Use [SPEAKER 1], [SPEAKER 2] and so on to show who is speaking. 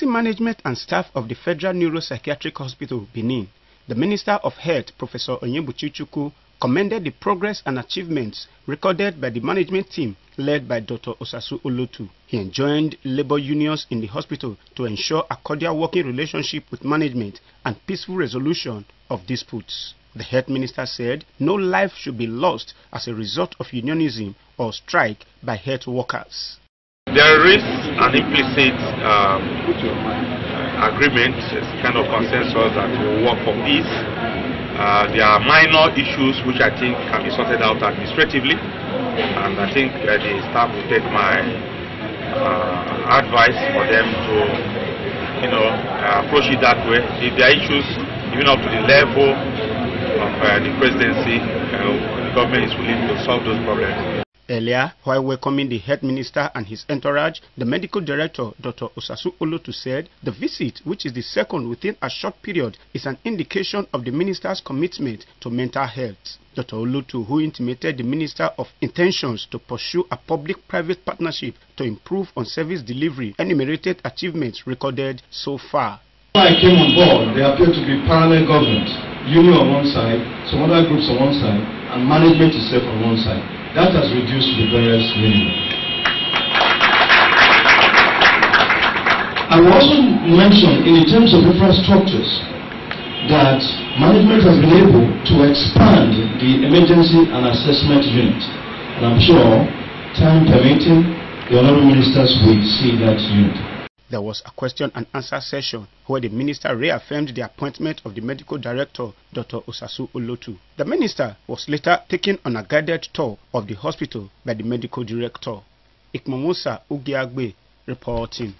[SPEAKER 1] Management and staff of the Federal Neuropsychiatric Hospital, Benin, the Minister of Health, Professor Onyebuchi Chukwu, commended the progress and achievements recorded by the management team led by Dr. Osasu Olotu. He enjoined labor unions in the hospital to ensure a cordial working relationship with management and peaceful resolution of disputes. The health minister said no life should be lost as a result of unionism or strike by health workers.
[SPEAKER 2] There is an implicit um, agreement, kind of consensus that we will work for peace. Uh, there are minor issues which I think can be sorted out administratively, and I think uh, the staff will take my uh, advice for them to, you know, approach it that way. If there are issues even up to the level of the presidency, the government is willing to solve those problems.
[SPEAKER 1] Earlier, while welcoming the health minister and his entourage, the medical director, Dr. Osasu Olotu, said the visit, which is the second within a short period, is an indication of the minister's commitment to mental health. Dr. Olotu, who intimated the minister of intentions to pursue a public-private partnership to improve on service delivery, enumerated achievements recorded so far.
[SPEAKER 3] When I came on board, there appeared to be parallel government, union on one side, some other groups on one side, and management itself on one side. That has reduced the barriers minimum. I will also mention in terms of infrastructures that management has been able to expand the emergency and assessment unit. And I'm sure, time permitting, the honorable ministers will see that unit.
[SPEAKER 1] There was a question and answer session where the minister reaffirmed the appointment of the medical director, Dr. Osasu Olotu. The minister was later taken on a guided tour of the hospital by the medical director. Ikmamusa Ugiagbe reporting.